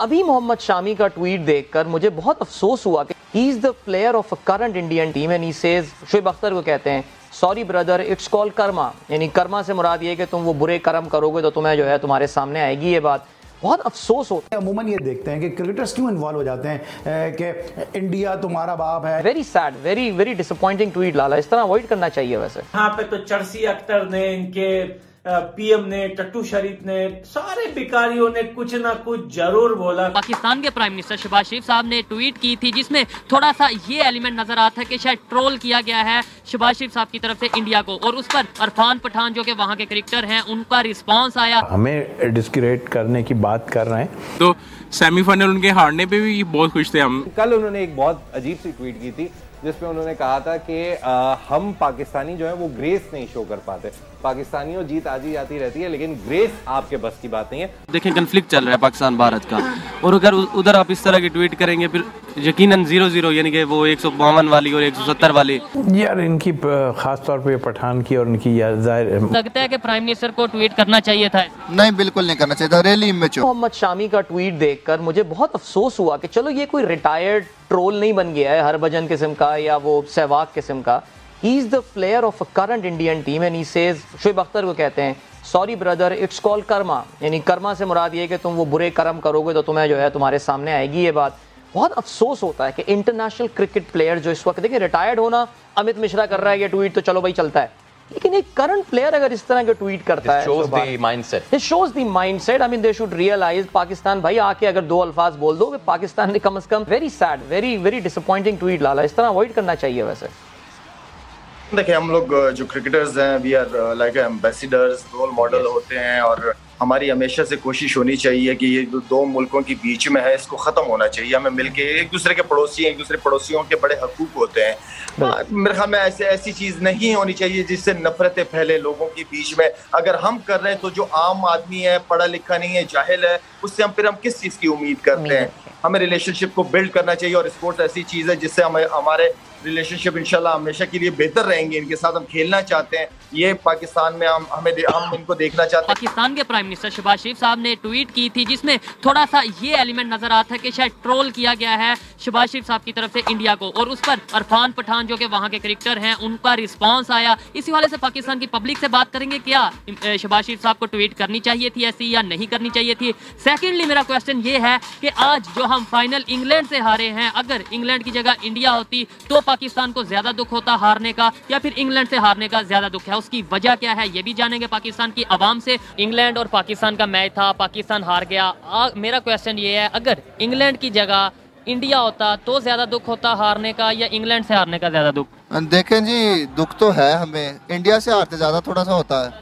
अभी मोहम्मद शामी का ट्वीट देखकर मुझे बहुत अफसोस हुआ कि he is the player of a current Indian team and he says Shoaib Akhtar को कहते हैं sorry brother it's call karma यानी कर्मा से मुराद ये कि तुम वो बुरे कर्म करोगे तो तुम्हें जो है तुम्हारे सामने आएगी ये बात। बहुत अफसोस होता है अमूमन ये देखते हैं कि क्रिकेटर्स क्यों इन्वॉल्व हो जाते हैं कि इंडिया तुम्हारा बाप है। Very sad very very disappointing tweet Lala. इस तरह अवॉइड करना चाहिए वैसे। यहाँ पे तो चरसी अख्तर ने इनके पीएम ने टट्टू शरीफ ने सारे भिकारियों ने कुछ ना कुछ ज़रूर बोला। पाकिस्तान के प्राइम मिनिस्टर शहबाज शरीफ साहब ने ट्वीट की थी जिसमें थोड़ा सा ये एलिमेंट नज़र आता है कि शायद ट्रोल किया गया है शहबाज शरीफ साहब की तरफ़ से इंडिया को। और उस पर अरफान पठान जो कि वहाँ के क्रिकेटर हैं उनका रिस्पॉन्स आया। हमें डिस्क्रेट करने की बात कर रहे हैं। तो सेमीफाइनल उनके हारने पे भी बहुत खुश थे हम। कल उन्होंने एक बहुत अजीब सी ट्वीट की थी जिसमें उन्होंने कहा था कि हम पाकिस्तानी जो है वो ग्रेस नहीं शो कर पाते। पाकिस्तानियों जीत आज ही जाती रहती है लेकिन ग्रेस आपके बस की बात नहीं है। देखें कन्फ्लिक्ट चल रहा है पाकिस्तान भारत का। और अगर उधर आप इस तरह की ट्वीट करेंगे फिर यकीनन ज़ीरो ज़ीरो यानी कि वो एक वाली और एक सौ सत्तर वाली। यार इनकी खास तौर पे पठान की और इनकी ज़ाहिर लगता है कि प्राइम मिनिस्टर को ट्वीट करना चाहिए था। नहीं बिल्कुल नहीं करना चाहिए था रैली में मोहम्मद शामी का ट्वीट देखकर मुझे बहुत अफसोस हुआ कि चलो ये कोई रिटायर्ड ट्रोल नहीं बन गया है, हरभजन किस्म का या वो सहवाग किस्म का। He is the player of a current Indian team and he says Shoaib Akhtar को कहते हैं sorry brother it's call karma यानी कर्मा से मुराद ये कि तुम वो बुरे कर्म करोगे तो तुम्हें जो है तुम्हारे सामने आएगी ये बात। बहुत अफसोस होता है कि इंटरनेशनल क्रिकेट प्लेयर जो इस वक्त देखिए रिटायर्ड होना, अमित मिश्रा कर रहा है, ये ट्वीट तो चलो भाई चलता है। लेकिन एक करंट प्लेयर अगर इस तरह के ट्वीट करता है shows the mindset it shows the mindset I mean they should realise Pakistan भाई आके अगर दो अल्फाज बोल दो पाकिस्तान ने कम से कम very sad very very disappointing tweet Lala इस तरह अवॉइड करना चाहिए वैसे। देखिए हम लोग जो क्रिकेटर्स हैं we are like ambassadors role model होते हैं और हमारी हमेशा से कोशिश होनी चाहिए कि ये दो मुल्कों के बीच में है इसको ख़त्म होना चाहिए। हमें मिलके एक दूसरे के पड़ोसी एक दूसरे पड़ोसियों के बड़े हकूक होते हैं। मेरे ख्याल में ऐसे ऐसी चीज़ नहीं होनी चाहिए जिससे नफरतें फैले लोगों के बीच में। अगर हम कर रहे हैं तो जो आम आदमी है पढ़ा लिखा नहीं है जाहिल है उससे हम फिर हम किस चीज़ की उम्मीद करते हैं। हमें रिलेशनशिप को बिल्ड करना चाहिए और स्पोर्ट्स ऐसी चीज़ है जिससे हमें, हमारे रिलेशनशिप इंशाल्लाह हमेशा के लिए बेहतर रहेंगे, इनके साथ हम खेलना चाहते हैं। ये पाकिस्तान में हम, हमें हम इनको देखना चाहते हैं। पाकिस्तान के प्राइम मिनिस्टर शहबाज शरीफ साहब ने ट्वीट की थी जिसमें थोड़ा सा ये एलिमेंट नज़र आता है कि शायद ट्रोल किया गया है शहबाज शरीफ साहब की तरफ़ से इंडिया को। और उस पर अरफान पठान जो कि वहाँ के क्रिकेटर हैं, उनका रिस्पॉन्स आया। इसी वाले से पाकिस्तान की पब्लिक से बात करेंगे, क्या शहबाज शरीफ साहब को ट्वीट करनी चाहिए थी ऐसी या नहीं करनी चाहिए थी? सेकेंडली मेरा क्वेश्चन ये है कि आज जो हम फाइनल इंग्लैंड से हारे हैं। अगर इंग्लैंड की जगह इंडिया होती तो पाकिस्तान को ज़्यादा दुख होता हारने का या फिर इंग्लैंड से हारने का ज़्यादा दुख है। उसकी वजह क्या है ये भी जानेंगे पाकिस्तान की आवाम से। इंग्लैंड और पाकिस्तान का मैच था पाकिस्तान हार गया। आ, मेरा क्वेश्चन ये है अगर इंग्लैंड की जगह इंडिया होता तो ज़्यादा दुख होता हारने का या इंग्लैंड से हारने का ज़्यादा दुख? देखें जी दुख तो है हमें। इंडिया से हारते ज़्यादा थोड़ा सा होता है।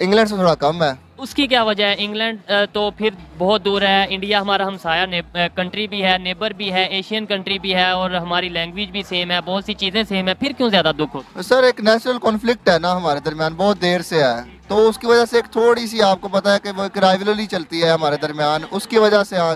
इंग्लैंड से थोड़ा कम है। उसकी क्या वजह है? इंग्लैंड तो फिर बहुत दूर है। इंडिया हमारा हमसाया कंट्री भी है नेबर भी है एशियन कंट्री भी है और हमारी लैंग्वेज भी सेम है, बहुत सी चीज़ें सेम है। फिर क्यों ज़्यादा दुख हो? सर एक नेशनल कॉन्फ्लिक्ट है ना हमारे दरमियान, बहुत देर से है। तो उसकी वजह से एक थोड़ी सी आपको पता है कि वो एक राइवलरी चलती है हमारे दरमियान, उसकी वजह से हाँ